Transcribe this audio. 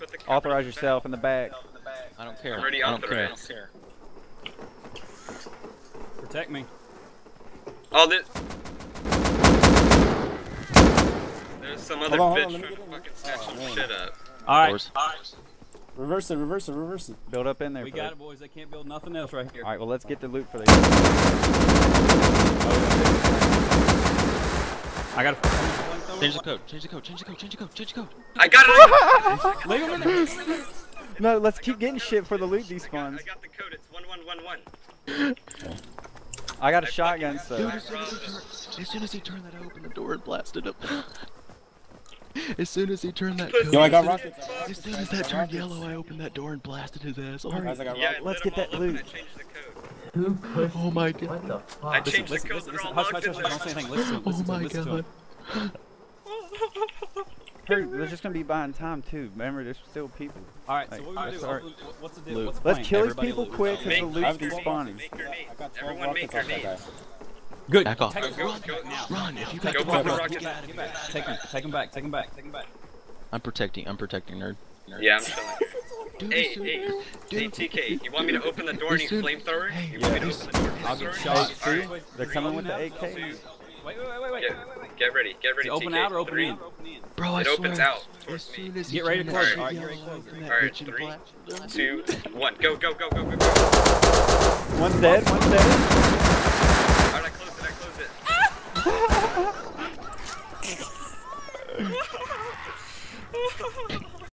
Put the cover Authorize yourself in the back. I don't care. I'm already I don't care. authorized. Protect me. Oh, this. There's some other Hold on, hold bitch on, let trying to fucking snatch Oh, some man. shit up. All right. Doors. Reverse it, reverse it, reverse it. Build up in there. We got it. it, boys. They can't build nothing else right here. All right, well let's get the loot for the. I got to. Change the code. Change the code. Change the code. Change the code. Change the code. I got it! I Leave him in there. No, let's keep getting shit for the loot got, despawns. I got the code. It's 1111. I got a shotgun, so. Dude, as soon as he turned, as soon as he turned that, I opened the door and blasted him. as soon as he turned that, code, Yo, I got as, rockets. as soon as that turned yellow, I opened that door and blasted his ass. Oh, Guys, I got Yeah, let's get that all up and loot. I changed the code. Who pushed? oh my god. What the I changed Listen, the code. listen, They're listen. all Hush, hush, hush. Don't say anything. Listen to. Oh Listen my Listen to him. God. Hurry, we're just gonna be buying time too. Remember, there's still people. All right, so what we gonna do? let's start. What's the deal? Loot. What's the Let's kill these people loot. quick because Make- the I loot's have 12 despawning. Make your I name. got 12 Everyone make your off name. Good. Back off. Take Go, go, Run. go. Now. Run if you Take got Go him put the back. rockets Get back. Get back. Take him. Take him back. Take him back. Take him back. I'm protecting. I'm protecting nerd. Yeah, I'm chilling. Dude, Hey, as soon- hey, hey, TK, you want me to open the door and As you flamethrower? hey, You want me to yeah. open the door and I'll get flamethrower? shot. See? They're coming with the AK. Wait, wait, wait, wait, wait. Get ready. Get ready. open out or open in? Bro, I it opens out towards me. Get ready to close. Alright, three, two, one. Go, go, go, go, go, go. One's dead. One's dead. All right, I closed it. I closed it. Ah!